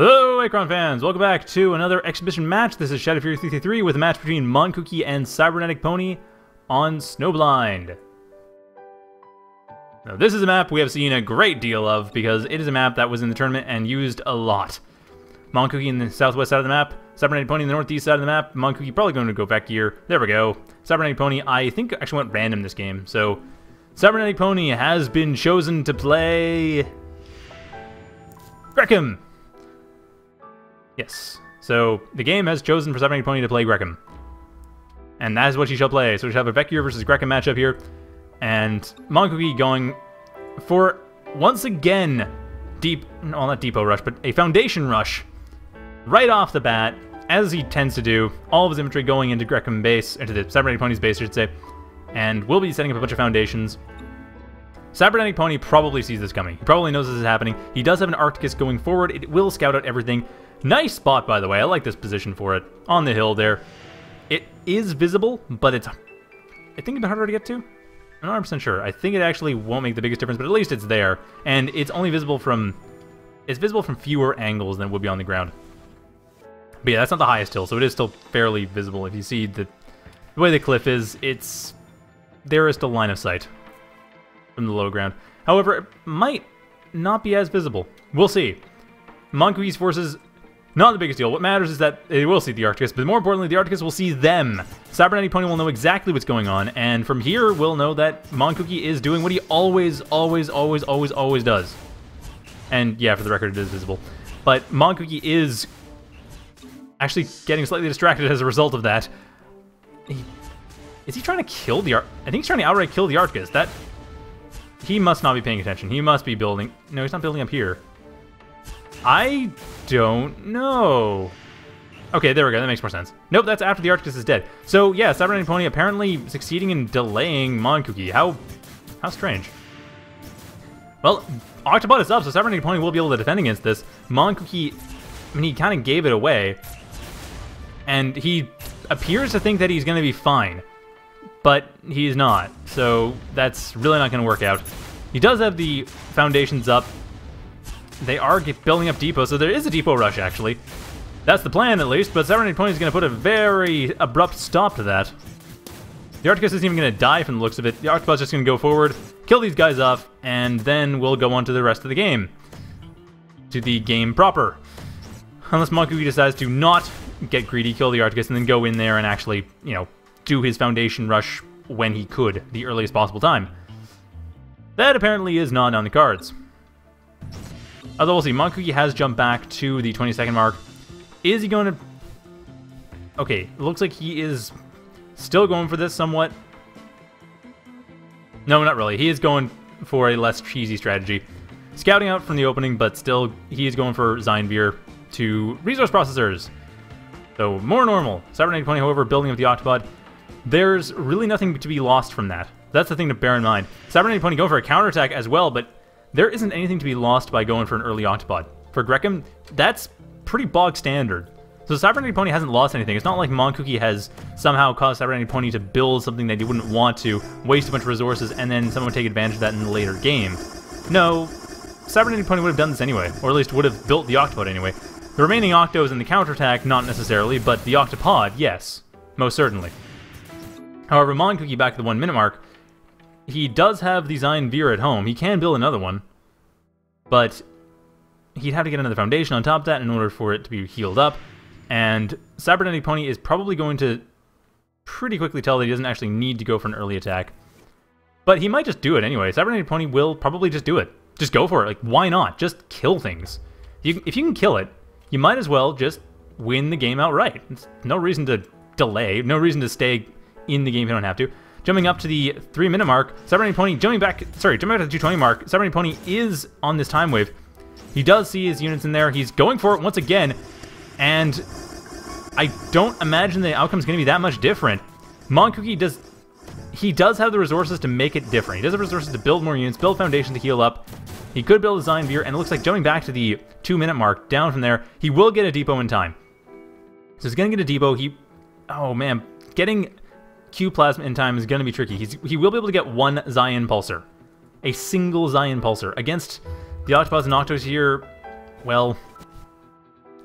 Hello, Achron fans! Welcome back to another exhibition match. This is Shadow Fury 333 with a match between Monkooky and Cybernetic Pony on Snowblind. Now, this is a map we have seen a great deal of because it is a map that was in the tournament and used a lot. Monkooky in the southwest side of the map, Cybernetic Pony in the northeast side of the map. Monkooky probably going to go back here. There we go. Cybernetic Pony, I think actually went random this game, so Cybernetic Pony has been chosen to play... Grekim! Yes. So the game has chosen for Cybernetic Pony to play Grekim. And that is what she shall play. So we shall have a Vecgir versus Grekim matchup here. And Monkooky going for, once again, deep, well not Depot Rush, but a Foundation Rush. Right off the bat, as he tends to do, all of his infantry going into Grekim base, into the Cybernetic Pony's base, I should say. And we'll be setting up a bunch of foundations. Cybernetic Pony probably sees this coming. He probably knows this is happening. He does have an Arcticus going forward. It will scout out everything. Nice spot, by the way. I like this position for it. On the hill there. It is visible, but it's... I think it's harder to get to. I'm not 100% sure. I think it actually won't make the biggest difference, but at least it's there. And it's only visible from... It's visible from fewer angles than it would be on the ground. But yeah, that's not the highest hill, so it is still fairly visible. If you see the, the way the cliff is, it's... There is still line of sight from the low ground. However, it might not be as visible. We'll see. Monkooky's forces not the biggest deal. What matters is that they will see the Arcticus, but more importantly, the Arcticus will see them. Cybernetic Pony will know exactly what's going on, and from here, we'll know that Monkooky is doing what he always, always, always, always, always does. And yeah, for the record, it is visible. But Monkooky is actually getting slightly distracted as a result of that. He, is he trying to kill the Ar I think he's trying to outright kill the Arcticus. That... He must not be paying attention. He must be building... No, he's not building up here. I don't know. Okay, there we go. That makes more sense. Nope, that's after the Arcticus is dead. So, yeah, Cybernetic Pony apparently succeeding in delaying Monkooky. How how strange. Well, Octopod is up, so Cybernetic Pony will be able to defend against this. Monkooky, I mean, he kind of gave it away. And he appears to think that he's going to be fine. But he's not. So, that's really not going to work out. He does have the foundations up, they are building up depot, so there is a depot rush, actually. That's the plan, at least, but Cybernetic Pony is going to put a very abrupt stop to that. The Arcticus isn't even going to die from the looks of it. The Octopod's just going to go forward, kill these guys off, and then we'll go on to the rest of the game. To the game proper. Unless Monkooky decides to not get greedy, kill the Arcticus, and then go in there and actually, you know, do his Foundation Rush when he could, the earliest possible time. That apparently is not on the cards. Although we'll see, Monkooky has jumped back to the 20 second mark. Is he going to... Okay, looks like he is still going for this somewhat. No, not really. He is going for a less cheesy strategy. Scouting out from the opening, but still, he is going for Zionveer to resource processors. So, more normal. Cybernetic Pony, however, building up the Octopod. There's really nothing to be lost from that. That's the thing to bear in mind. Cybernetic Pony going for a counterattack as well, but there isn't anything to be lost by going for an early Octopod. For Grekim, that's pretty bog standard. So Cybernetic Pony hasn't lost anything. It's not like Monkooky has somehow caused Cybernetic Pony to build something that he wouldn't want to, waste a bunch of resources, and then someone would take advantage of that in the later game. No, Cybernetic Pony would have done this anyway, or at least would have built the Octopod anyway. The remaining Octos in the counterattack, not necessarily, but the Octopod, yes, most certainly. However, Monkooky back at the one minute mark he does have the Zion Veer at home. He can build another one, but he'd have to get another foundation on top of that in order for it to be healed up. And Cybernetic Pony is probably going to pretty quickly tell that he doesn't actually need to go for an early attack. But he might just do it anyway. Cybernetic Pony will probably just do it. Just go for it. Like, why not? Just kill things. You, if you can kill it, you might as well just win the game outright. It's no reason to delay, no reason to stay in the game if you don't have to. Jumping up to the three minute mark, Cybernetic Pony jumping back, sorry, jumping back to the 220 mark, Cybernetic Pony is on this time wave. He does see his units in there. He's going for it once again, and I don't imagine the outcome is going to be that much different. Monkooky does, he does have the resources to make it different. He does have resources to build more units, build foundation to heal up. He could build a Zion Veer, and it looks like jumping back to the two minute mark, down from there, he will get a depot in time. So he's going to get a depot. He, oh man, getting Q Plasma in time is going to be tricky. He's, he will be able to get one Zion Pulsar. A single Zion Pulsar. Against the Octopods and Octos here, well,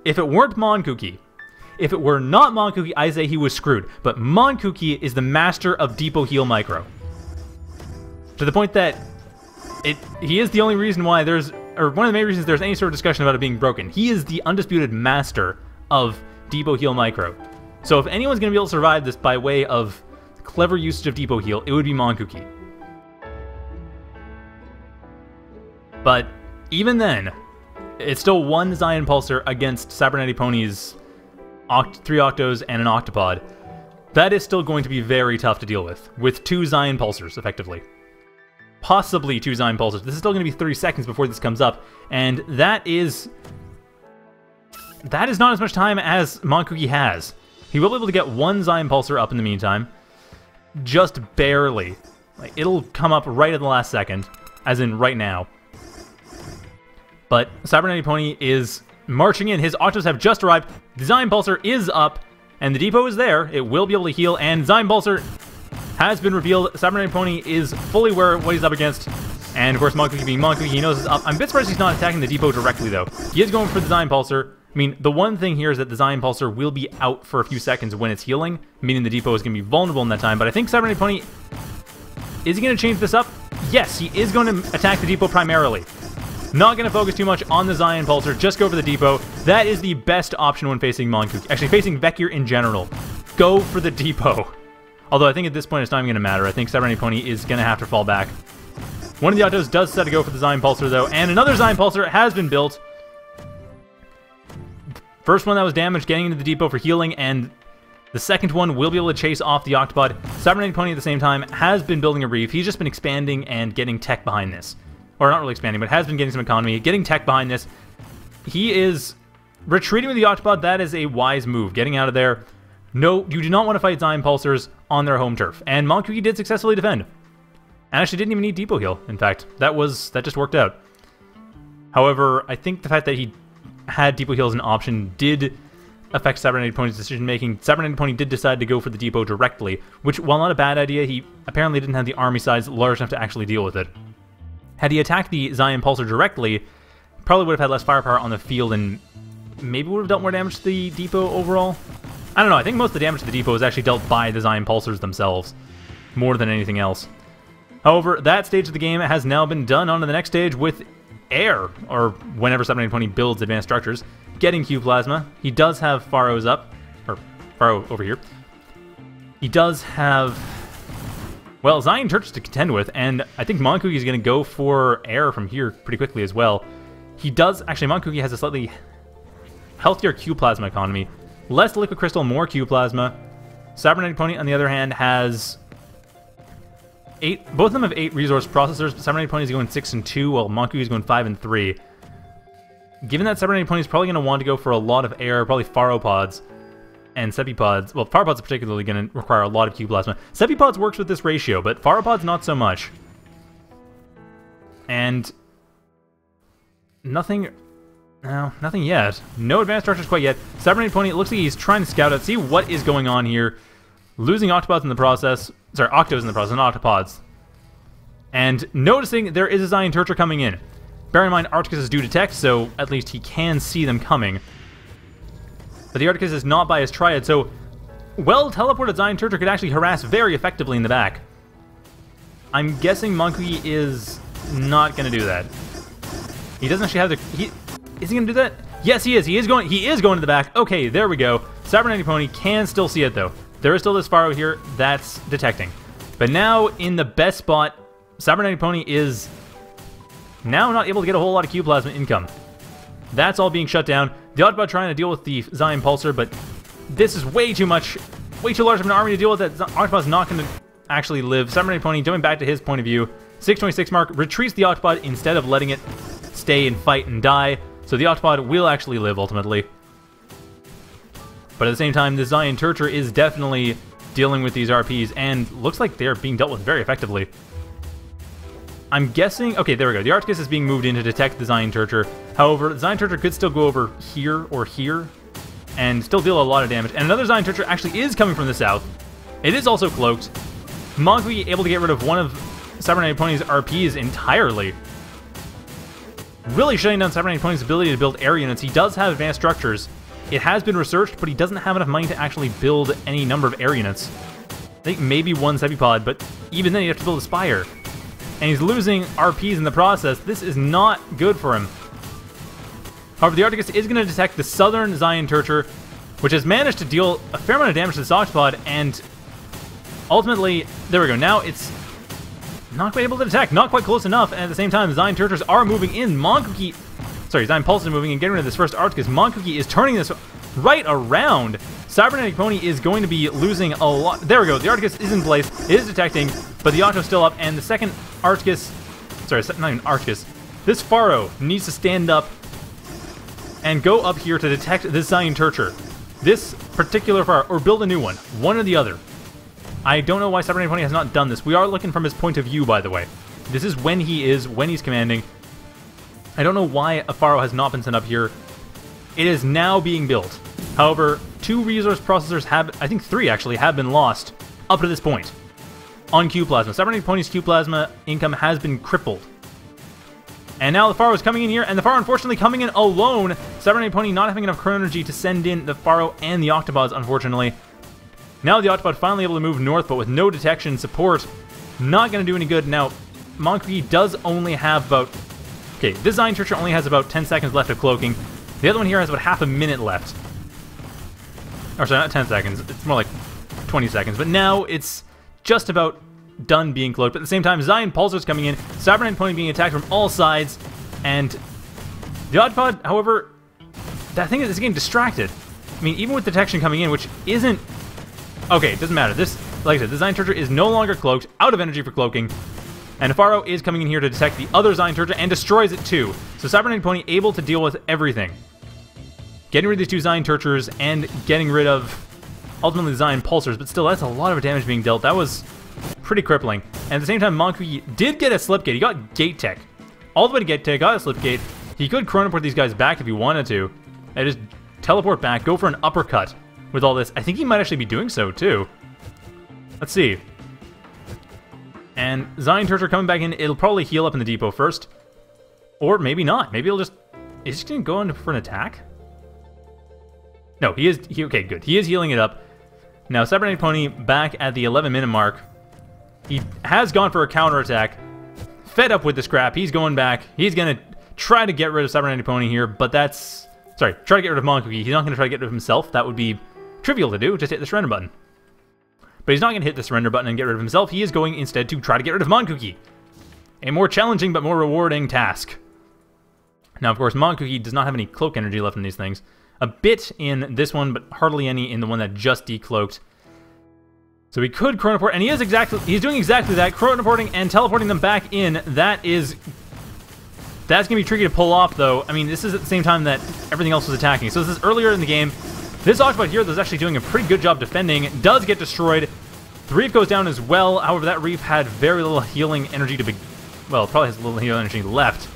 if it weren't Monkooky, if it were not Monkooky, I say he was screwed. But Monkooky is the master of Depot Heal Micro. To the point that it he is the only reason why there's, or one of the main reasons there's any sort of discussion about it being broken. He is the undisputed master of Depot Heal Micro. So if anyone's going to be able to survive this by way of clever usage of Depot Heal, it would be Monkooky. But even then, it's still one Zion Pulsar against Cybernetic Pony's oct three Octos and an Octopod. That is still going to be very tough to deal with, with two Zion Pulsars, effectively. Possibly two Zion Pulsars. This is still going to be 30 seconds before this comes up, and that is... That is not as much time as Monkooky has. He will be able to get one Zion Pulsar up in the meantime. Just barely. Like, it'll come up right at the last second, as in right now. But Cybernetic Pony is marching in. His Octos have just arrived. Zion Pulsar is up, and the depot is there. It will be able to heal, and Zion Pulsar has been revealed. Cybernetic Pony is fully aware of what he's up against. And of course, Monkooky being Monkooky, he knows it's up. I'm a bit surprised he's not attacking the depot directly, though. He is going for the Zion Pulsar. I mean, the one thing here is that the Zion Pulsar will be out for a few seconds when it's healing, meaning the depot is going to be vulnerable in that time. But I think Cybernetic Pony... Is he going to change this up? Yes, he is going to attack the depot primarily. Not going to focus too much on the Zion Pulsar, just go for the Depot. That is the best option when facing Monkooky. Actually, facing Vecgir in general. Go for the Depot. Although I think at this point it's not even going to matter. I think Cybernetic Pony is going to have to fall back. One of the Octos does set to go for the Zion Pulsar, though, and another Zion Pulsar has been built. First one that was damaged getting into the depot for healing, and the second one will be able to chase off the Octopod. Cybernetic Pony at the same time has been building a reef. He's just been expanding and getting tech behind this or not really expanding, but has been getting some economy, getting tech behind this. He is retreating with the Octopod. That is a wise move. Getting out of there. No, you do not want to fight Zion Pulsars on their home turf. And Monkooky did successfully defend. And actually didn't even need Depot Heal, in fact. That was that just worked out. However, I think the fact that he had Depot Heal as an option did affect Cybernetic Pony's decision making. Cybernetic Pony did decide to go for the depot directly, which, while not a bad idea, he apparently didn't have the army size large enough to actually deal with it. Had he attacked the Zion Pulsar directly, probably would have had less firepower on the field and maybe would have dealt more damage to the depot overall. I don't know, I think most of the damage to the depot is actually dealt by the Zion Pulsars themselves, more than anything else. However, that stage of the game has now been done. On to the next stage with Air, or whenever 720 builds advanced structures, getting Q Plasma. He does have Pharos up, or Pharo over here. He does have well, Zion Church to contend with, and I think Monkooky is going to go for air from here pretty quickly as well. He does, actually, Monkooky has a slightly healthier Q Plasma economy. Less Liquid Crystal, more Q Plasma. Cybernetic Pony, on the other hand, has eight. Both of them have eight resource processors, but Cybernetic Pony is going six and two, while Monkooky is going five and three. Given that Cybernetic Pony is probably going to want to go for a lot of air, probably Pharopods, and Sepipods, well, Pharopods are particularly going to require a lot of Q-Plasma. Sepipods works with this ratio, but Pharopods not so much. And nothing, no, nothing yet. No advanced structures quite yet. Cybernetic Pony, it looks like he's trying to scout out, see what is going on here. Losing Octopods in the process, sorry, Octos in the process, not Octopods. And noticing there is a Zion Turtle coming in. Bear in mind, Arcticus is due to detect, so at least he can see them coming. But the Arcticus is not by his Triad, so well-teleported Zion Turtle could actually harass very effectively in the back. I'm guessing Monkey is not going to do that. He doesn't actually have the... He, is he going to do that? Yes, he is. He is going He is going to the back. Okay, there we go. Cybernetic Pony can still see it, though. There is still this Pharo here that's detecting. But now, in the best spot, Cybernetic Pony is now not able to get a whole lot of Q-Plasma income. That's all being shut down. The Octopod trying to deal with the Zion Pulsar, but this is way too much, way too large of an army to deal with that Octopod's not going to actually live. Cybernetic Pony, jumping back to his point of view, 626 mark, retreats the Octopod instead of letting it stay and fight and die, so the Octopod will actually live ultimately. But at the same time, the Zion Turcher is definitely dealing with these RPs, and looks like they're being dealt with very effectively. I'm guessing... Okay, there we go. The Arcticus is being moved in to detect the Zion Turcher. However, the Zion Turcher could still go over here or here and still deal a lot of damage. And another Zion Turcher actually is coming from the south. It is also cloaked. Be able to get rid of one of Cybernetic Pony's RPs entirely. really shutting down Cybernetic Pony's ability to build air units. He does have advanced structures. It has been researched, but he doesn't have enough money to actually build any number of air units. I think maybe one Sepipod, but even then you have to build a Spire. And he's losing RPs in the process. This is not good for him. However, the Arcticus is going to detect the Southern Zion Turcher, which has managed to deal a fair amount of damage to this Octopod, and ultimately, there we go. Now it's not quite able to detect, not quite close enough, and at the same time, Zion Turchers are moving in. Monkooky, sorry, Zion Pulse is moving and getting rid of this first Arcticus. Monkooky is turning this right around. Cybernetic Pony is going to be losing a lot. There we go. The Arcticus is in place. It is detecting, but the Octo's still up, and the second Arcticus, sorry, not even Arcticus, this Pharo needs to stand up and go up here to detect this Zion Turcher. This particular fire, or build a new one. One or the other. I don't know why Cybernetic Pony has not done this. We are looking from his point of view, by the way. This is when he is, when he's commanding. I don't know why a Pharo has not been sent up here. It is now being built. However, two resource processors have, I think three actually, have been lost up to this point on Q Plasma. Cybernetic Pony's Q Plasma income has been crippled. And now the Pharo is coming in here, and the Pharo unfortunately coming in alone. Cybernetic Pony not having enough chrono energy to send in the Pharo and the Octopods, unfortunately. Now the Octopod finally able to move north, but with no detection support, not going to do any good. Now, Monkooky does only have about... Okay, this Zion Turcher only has about 10 seconds left of cloaking. The other one here has about half a minute left. Or sorry, not 10 seconds. It's more like 20 seconds. But now it's just about done being cloaked. But at the same time, Zion Pulsar's coming in, Cybernetic Pony being attacked from all sides, and the Odd Pod, however, that thing is getting distracted. I mean, even with detection coming in, which isn't... Okay, it doesn't matter. This, like I said, the Zion Turcher is no longer cloaked, out of energy for cloaking, and Pharo is coming in here to detect the other Zion Turcher and destroys it too. So Cybernetic Pony able to deal with everything. Getting rid of these two Zion Turchers and getting rid of ultimately Zion Pulsars, but still, that's a lot of damage being dealt. That was pretty crippling. And at the same time, Monkooky did get a Slipgate. He got Gate Tech. All the way to Gate Tech, got a Slipgate. He could Chronoport these guys back if he wanted to. And just teleport back, go for an uppercut with all this. I think he might actually be doing so, too. Let's see. And Zion Turcher coming back in. It'll probably heal up in the depot first. Or maybe not. Maybe it'll just... Is he just going to go in for an attack? No, he is... He, okay, good. He is healing it up. Now, Cybernetic Pony back at the 11 minute mark. He has gone for a counterattack. Fed up with the scrap, he's going back. He's going to try to get rid of Cybernetic Pony here, but that's... Sorry, try to get rid of Monkooky. He's not going to try to get rid of himself. That would be trivial to do. Just hit the surrender button. But he's not going to hit the surrender button and get rid of himself. He is going instead to try to get rid of Monkooky. A more challenging but more rewarding task. Now, of course, Monkooky does not have any cloak energy left in these things. A bit in this one, but hardly any in the one that just decloaked. So he could chronoport, and he is exactly, he's doing exactly that, chronoporting and teleporting them back in. That is, that's going to be tricky to pull off, though. I mean, this is at the same time that everything else was attacking. So this is earlier in the game. This Octopod here that's actually doing a pretty good job defending, does get destroyed. The Reef goes down as well. However, that Reef had very little healing energy to be, well, probably has a little healing energy left.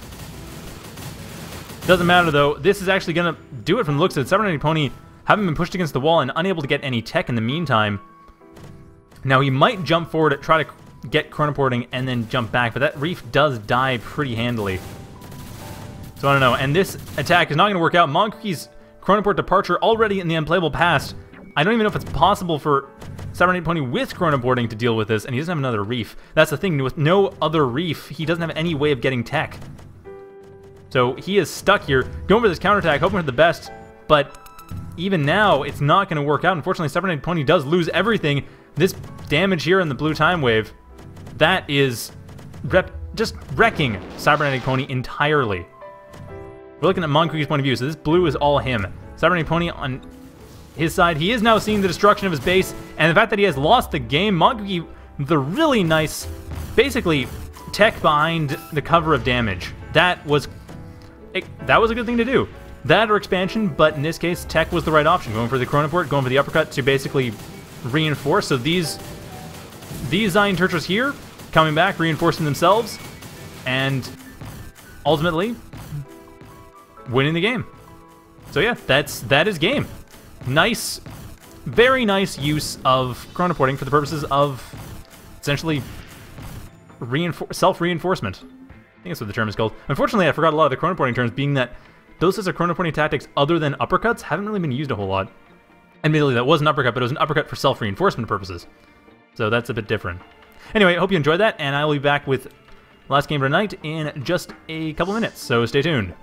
Doesn't matter, though. This is actually going to do it from the looks of it. Cybernetic Pony having been pushed against the wall and unable to get any tech in the meantime. Now, he might jump forward, try to get chronoporting, and then jump back, but that Reef does die pretty handily. So I don't know. And this attack is not going to work out. Monkooky's chronoport departure already in the unplayable past. I don't even know if it's possible for Cybernetic Pony with chronoporting to deal with this, and he doesn't have another Reef. That's the thing. With no other Reef, he doesn't have any way of getting tech. So he is stuck here, going for this counterattack, hoping for the best, but even now, it's not going to work out. Unfortunately, Cybernetic Pony does lose everything, this damage here in the blue time wave, that is rep just wrecking Cybernetic Pony entirely. We're looking at Monkooky's point of view, so this blue is all him. Cybernetic Pony on his side, he is now seeing the destruction of his base, and the fact that he has lost the game, Monkooky, the really nice, basically, tech behind the cover of damage. That was, it, that was a good thing to do. That or expansion, but in this case, tech was the right option. Going for the Chronoport, going for the uppercut to basically reinforce. So these these Zion Turchers here coming back, reinforcing themselves, and ultimately winning the game. So yeah, that's that is game. Nice, very nice use of chronoporting for the purposes of essentially self-reinforcement. I think that's what the term is called. Unfortunately, I forgot a lot of the chronoporting terms, being that those sorts of chronoporting tactics other than uppercuts haven't really been used a whole lot. Admittedly, that was an uppercut, but it was an uppercut for self-reinforcement purposes. So that's a bit different. Anyway, I hope you enjoyed that, and I will be back with last game of the night in just a couple minutes, so stay tuned.